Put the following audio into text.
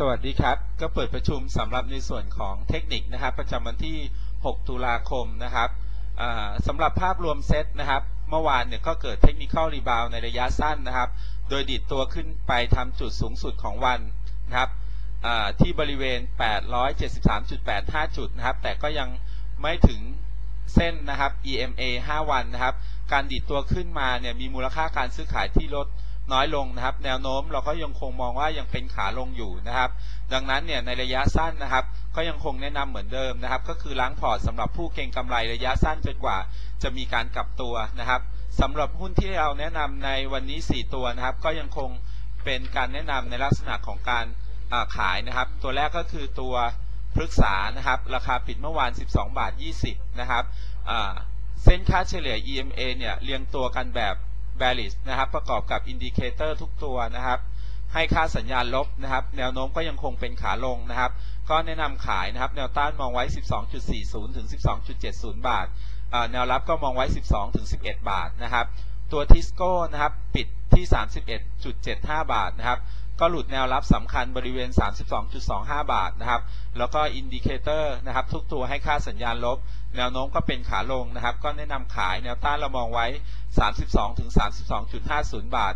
สวัสดีครับ ก็เปิดประชุมสำหรับในส่วนของเทคนิคนะครับ ประจำวันที่ 6 ตุลาคมนะครับสำหรับภาพรวมเซตนะครับ เมื่อวานเนี่ยก็เกิดเทคนิคอลรีบาวในระยะสั้นนะครับ โดยดิดตัวขึ้นไปทำจุดสูงสุดของวันนะครับที่บริเวณ 873.85 จุดนะครับ แต่ก็ยังไม่ถึงเส้นนะครับ EMA 5 วันนะครับ การดิดตัวขึ้นมาเนี่ยมีมูลค่าการซื้อขายที่ลด น้อยลงนะครับ แนวโน้มเราก็ยังคงมองว่ายังเป็นขาลงอยู่นะครับ ดังนั้นเนี่ยในระยะสั้นนะครับ ก็ยังคงแนะนำเหมือนเดิมนะครับ ก็คือล้างพอร์ตสำหรับผู้เก็งกำไรระยะสั้นจนกว่า จะมีการกลับตัวนะครับสำหรับหุ้นที่เราแนะนำในวันนี้ 4 ตัวนะครับ ก็ยังคงเป็นการแนะนำในลักษณะของการาขายนะครับ ตัวแรกก็คือตัวพฤกษานะครับ ราคาปิดเมื่อวาน 12 บาท 20 นะครับเส้นค่าเฉลี่ย EMA เนี่ยเรียงตัวกันแบบ bearish นะครับ ประกอบกับ indicator ทุกตัวนะครับ ให้ค่าสัญญาณลบนะครับ แนวโน้มก็ยังคงเป็นขาลงนะครับ ก็แนะนำขายนะครับ แนวต้านมองไว้ 12.40 ถึง 12.70 บาท แนวรับก็มองไว้ 12 ถึง 11 บาทนะครับ ตัวทิสโก้นะครับ ปิดที่ 31.75 บาทนะครับก็หลุดแนวรับสำคัญบริเวณ 32.25 บาทนะครับ แล้วก็ indicator นะครับ ทุกตัวให้ค่าสัญญาณลบ แนวโน้มก็เป็นขาลงนะครับ ก็แนะนำขายแนวต้านเรามองไว้ 32ถึง32.50 บาท